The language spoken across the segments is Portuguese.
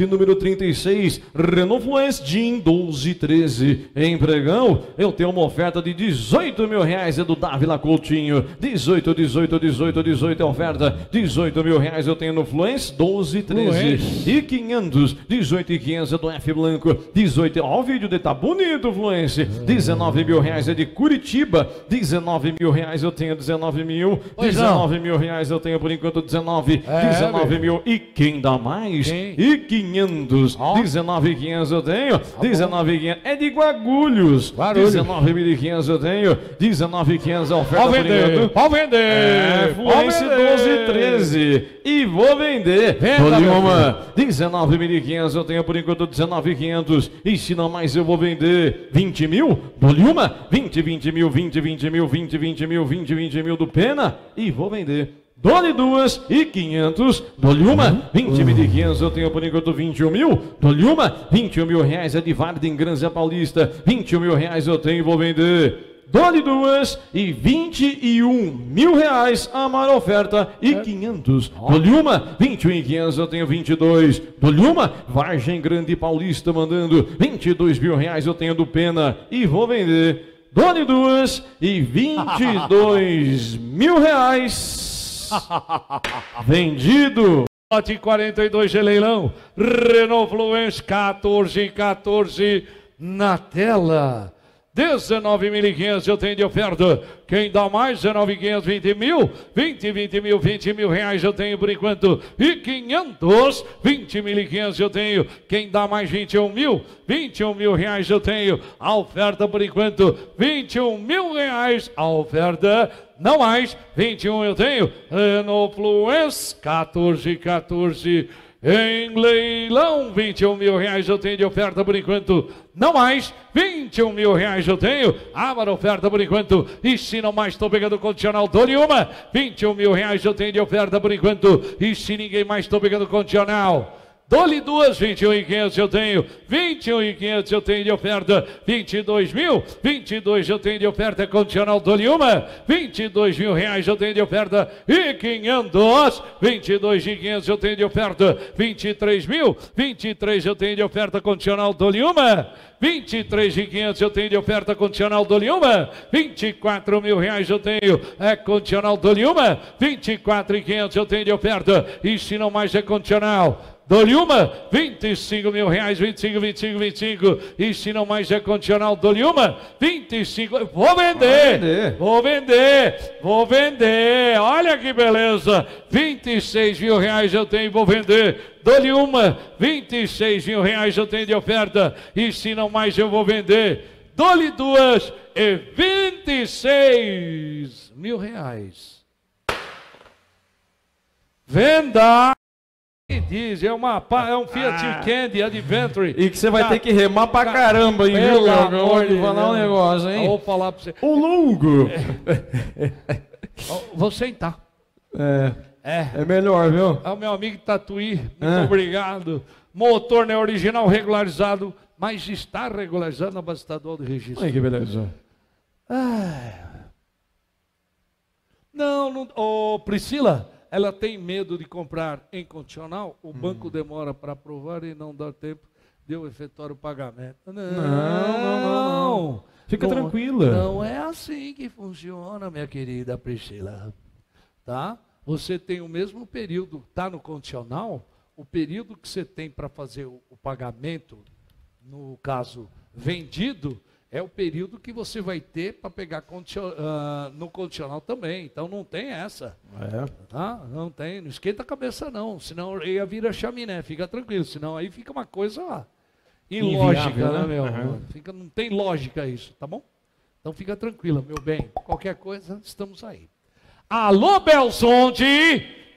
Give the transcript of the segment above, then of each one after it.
de número 36, Renault Fluence Jean 1213. Em pregão, eu tenho uma oferta de 18 mil reais, é do Dávila Coutinho. 18, 18, 18, 18 é oferta. 18 mil reais eu tenho no Fluence 1213. E 500, 18 e 500 é do F Blanco. 18, ó o vídeo dele, tá bonito, Fluence. 19 mil reais é de Curitiba. 19 mil reais eu tenho 19 mil. Pois 19 mil reais eu tenho por enquanto 19. É, 19 mil. E quem dá mais? Quem? E 500. Ó. 19,500 eu tenho. 19,500 é de Guarulhos. Guarulhos. 19.500 eu tenho. 19,500 é oferta por vender, pode vender. É, Fluence pode vender. 12 13. E vou vender. Venda, uma. 19.500 eu tenho por enquanto 19.500. E se não mais eu vou vender 20 mil. Dou-lhe uma. 20, 20 mil, 20, 20 mil, 20, 20 mil, 20, 20 mil do Pena. E vou vender. Dou-lhe duas e 500, dou-lhe uma, 20 mil e 500, eu tenho por enquanto 21 mil, dou-lhe uma, 21 mil reais é de Varda em Granzia Paulista, 21 mil reais eu tenho e vou vender. Dole duas e 21 mil reais a maior oferta e 500. Dole uma, 21 e 500 eu tenho 22. Dole uma, Vargem Grande Paulista mandando 22 mil reais eu tenho do Pena e vou vender. Dole duas e 22 mil reais. Vendido. Lote 42 de leilão. Renault Fluence 14 em 14 na tela. 19.500 eu tenho de oferta. Quem dá mais? 19.500, 20 mil. 20, 20 mil, 20 mil reais eu tenho por enquanto. E 500, 20.500 eu tenho. Quem dá mais? 21 mil. 21 mil reais eu tenho. A oferta por enquanto, 21 mil reais. A oferta, não mais. 21 eu tenho. Renault Fluence, 14, 14. Em leilão, 21 mil reais eu tenho de oferta por enquanto. Não mais, 21 mil reais eu tenho. Abra oferta por enquanto. E se não mais, estou pegando condicional. Dou-lhe uma. 21 mil reais eu tenho de oferta por enquanto. E se ninguém mais, estou pegando condicional. Dou-lhe duas, 21 e 500 eu tenho, 21 e 500 eu tenho de oferta, 22 mil, 22 eu tenho de oferta, é condicional, dou-lhe uma, 22 mil reais eu tenho de oferta, e 500, 22 e 500 eu tenho de oferta, 23 mil, 23 eu tenho de oferta, condicional, dou-lhe uma, 23 e 500 eu tenho de oferta condicional do uma, 24 mil reais eu tenho, é condicional do uma, 24 e 500 eu tenho de oferta, e se não mais é condicional. Dou-lhe uma, 25 mil reais, 25, 25, 25. E se não mais é condicional, dou-lhe uma, 25. Vou vender, vender. vou vender, vou vender. Olha que beleza, 26 mil reais eu tenho, vou vender. Dou-lhe uma, 26 mil reais eu tenho de oferta. E se não mais eu vou vender. Dou-lhe duas e 26 mil reais. Venda! Diz, é, uma, é um Fiat Ah. Candy Adventure. E que você vai Ca- ter que remar pra caramba, hein, viu? de Vou falar um negócio, Eu hein? Vou falar pra você. O longo. Ó, Vou sentar. É, É. é melhor, viu? É o meu amigo Tatuí, muito Ah. obrigado. Motor não é original regularizado, mas está regularizado na base estadual de registro. Olha que beleza. Não, não. Ô, Priscila, ela tem medo de comprar em condicional, o banco demora para aprovar e não dá tempo de eu efetuar o pagamento. Não, não, não, não. Fica Não- tranquila. Não é assim que funciona, minha querida Priscila. Tá? Você tem o mesmo período, tá no condicional, o período que você tem para fazer o, o pagamento, no caso vendido, é o período que você vai ter para pegar condicio- ah, no condicional também. Então não tem essa. É. Tá? Não tem, não esquenta a cabeça não, senão ia virar chaminé, fica tranquilo, senão aí fica uma coisa ilógica, Inviável, né, né? meu? Aham. Fica, não tem lógica isso, tá bom? Então fica tranquila, meu bem, qualquer coisa, estamos aí. Alô, Belzonte,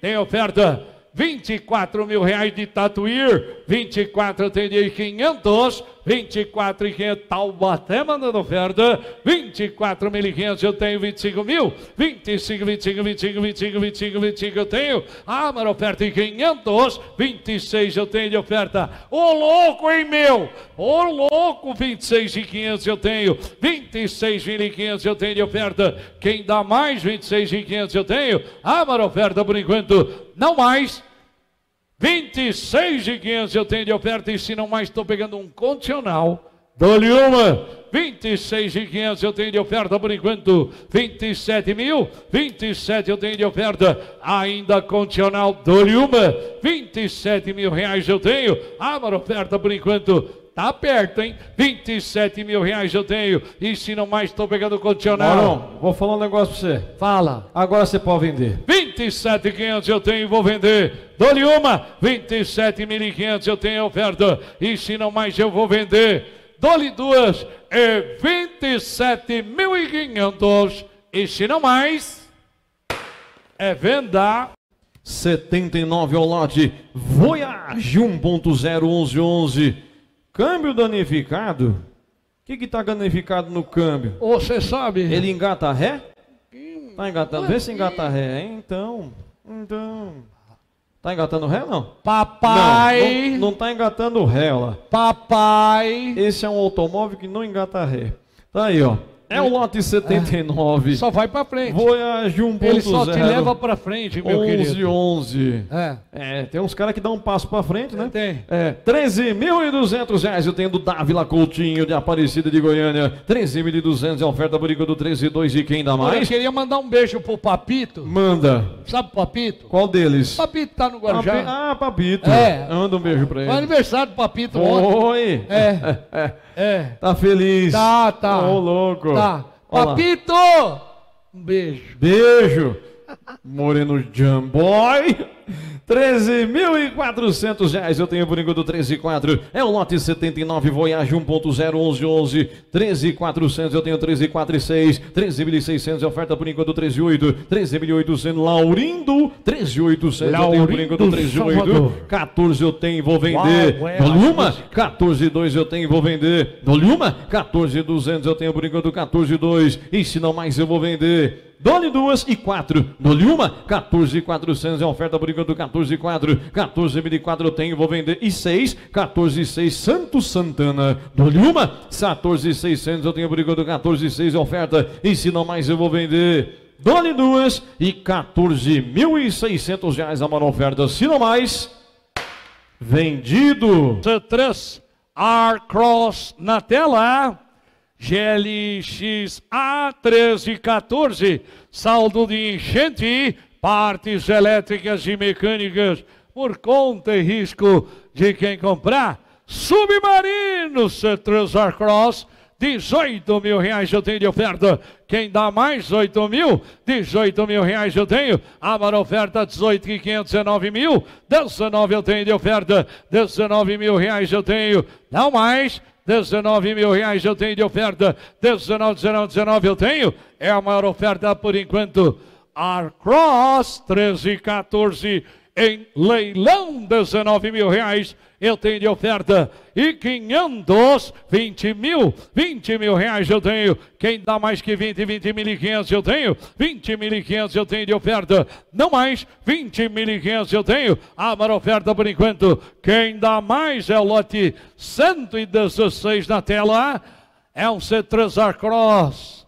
tem oferta 24 mil reais de Tatuir, 24 eu tenho de 500, 24 e 500, Taubaté mandando oferta, 24 mil e 500 eu tenho 25 mil, 25, 25, 25, 25, 25, 25 eu tenho, ah, mas oferta em 500, 26 eu tenho de oferta, ô louco, hein, meu, ô louco, 26 e 500 eu tenho, 26 mil e 500 eu tenho de oferta, quem dá mais, 26 e 500 eu tenho, ah, mas oferta por enquanto, não mais, 26 e 500 eu tenho de oferta e se não mais estou pegando um condicional. Dou-lhe uma. 26 e 500 eu tenho de oferta por enquanto. 27 mil. 27 eu tenho de oferta. Ainda condicional. Dou-lhe uma. 27 mil reais eu tenho. Abra oferta por enquanto. Tá perto, hein? 27 mil reais eu tenho. E se não mais, estou pegando condicional. Marão, vou falar um negócio pra você. Fala. Agora você pode vender. 27.500 eu tenho e vou vender. Dou-lhe uma. 27.500 eu tenho oferta. E se não mais, eu vou vender. Dou-lhe duas. É 27.500. E se não mais, é venda. 79 ao lote. Voyage 1.01111. Câmbio danificado. O que que tá danificado no câmbio? Você sabe. Ele engata ré? Tá engatando. Vê se engata ré. hein? Então. Então. Tá engatando ré não? Papai. Não, não, não tá engatando ré, ó. Papai. Esse é um automóvel que não engata ré. Tá aí, ó. É o lote 79. Só vai pra frente. Voyage 1.0. Ele só te leva pra frente, meu 11, querido. 11. É. É, tem uns caras que dão um passo pra frente, né? Tem. É, 13.200 reais eu tenho do Dávila Coutinho de Aparecida de Goiânia. 13.200 é a oferta por enquanto 13.2 e quem dá Olha, eu mais? queria mandar um beijo pro Papito. Manda. Sabe o Papito? Qual deles? Papito tá no Papi- Guarujá. Ah, Papito. É. Manda um beijo pra Foi ele. aniversário do Papito ontem. Oi. É. é. É. Tá feliz. Tá, tá. Ô, louco. Tá. Ó lá. Papito! Um beijo. Beijo. Moreno Jamboy. 13.400 reais eu tenho por enquanto 13.4. É o lote 79 Voyage 1.01111. 13.400 eu tenho 13.4 e 6. 13.600 é oferta por enquanto 13.8. 13.800 Laurindo. 13.800 eu tenho por enquanto Laurindo 13.8. Salvador. 14 eu tenho vou vender. Uau, é, Dou-lhe acho uma. 14.2 eu tenho vou vender. Dou-lhe uma. 14.200 eu tenho por enquanto 14.2. E se não mais eu vou vender. Dole duas e quatro. Dole uma, 14,400 é oferta por enquanto, 14,4. 14,004 eu tenho, vou vender. E seis, 14,6 Santos Santana. Dole uma, 14,600 eu tenho por enquanto, 14,6 é oferta. E se não mais eu vou vender. Dole duas e 14.600 reais a maior oferta. Se não mais, vendido. C3 R-Cross na tela. GLX A1314. Saldo de enchente. Partes elétricas e mecânicas por conta e risco de quem comprar. Submarino C3 R-Cross. 18 mil reais eu tenho de oferta. Quem dá mais 8 mil? 18 mil reais eu tenho. Amar oferta 18 que 519 mil. 19 eu tenho de oferta. 19 mil reais eu tenho. Não mais. 19 mil reais eu tenho de oferta. 19, 19, 19 eu tenho. É a maior oferta por enquanto. Arcross 13, 14 em leilão 19 mil reais eu tenho de oferta e 500, 20 mil, 20 mil reais eu tenho. Quem dá mais que 20, 20 mil e 500 eu tenho. 20 mil e 500 eu tenho de oferta. Não mais, 20 mil e 500 eu tenho. A maior oferta por enquanto. Quem dá mais é o lote 116 na tela. É um C3 Cross.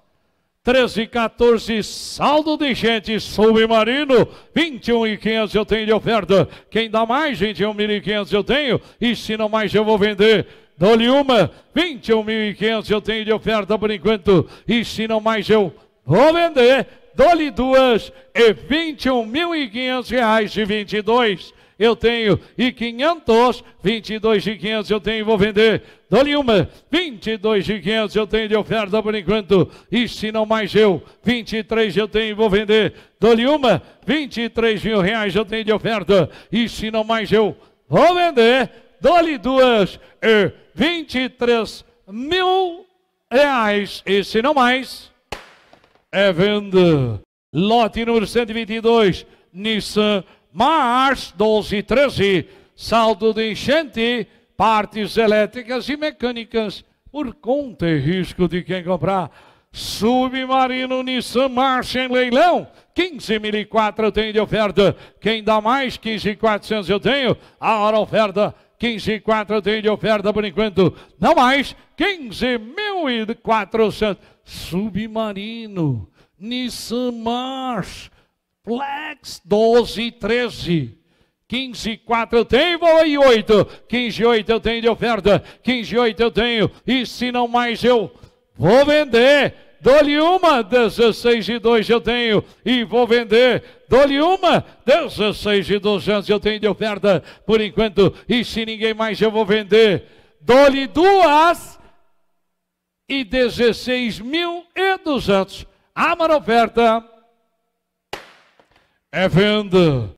13 e 14, saldo de gente, submarino, 21 e 500 eu tenho de oferta. Quem dá mais, 21 mil e 500 eu tenho, e se não mais eu vou vender. Dou-lhe uma, 21 mil e 500 eu tenho de oferta por enquanto, e se não mais eu vou vender. Dou-lhe duas, e 21 mil e 500 reais e 22 eu tenho e 500, 22 e 500 eu tenho e vou vender. Dou-lhe uma, 22 e 500 eu tenho de oferta por enquanto. E se não mais eu, 23 eu tenho e vou vender. Dou-lhe uma, 23 mil reais eu tenho de oferta. E se não mais eu, vou vender. Dou-lhe duas, e 23 mil reais. E se não mais, é venda. Lote número 122, Nissan Mars 12 e 13, saldo de enchente, partes elétricas e mecânicas, por conta e risco de quem comprar. Submarino Nissan March em leilão, 15.004 eu tenho de oferta. Quem dá mais, 15.400 eu tenho. A hora oferta, 15.400 eu tenho de oferta por enquanto. Não mais, 15.400. Submarino Nissan March Flex 12 e 13. 15, 4 eu tenho, vou e 8. 15, 8 eu tenho de oferta. 15, 8 eu tenho. E se não mais eu vou vender. Dou-lhe uma, 16 e 2 eu tenho e vou vender. Dou-lhe uma, 16 e 200 eu tenho de oferta por enquanto. E se ninguém mais eu vou vender. Dou-lhe duas e 16 mil e 200. Ama a oferta. É venda.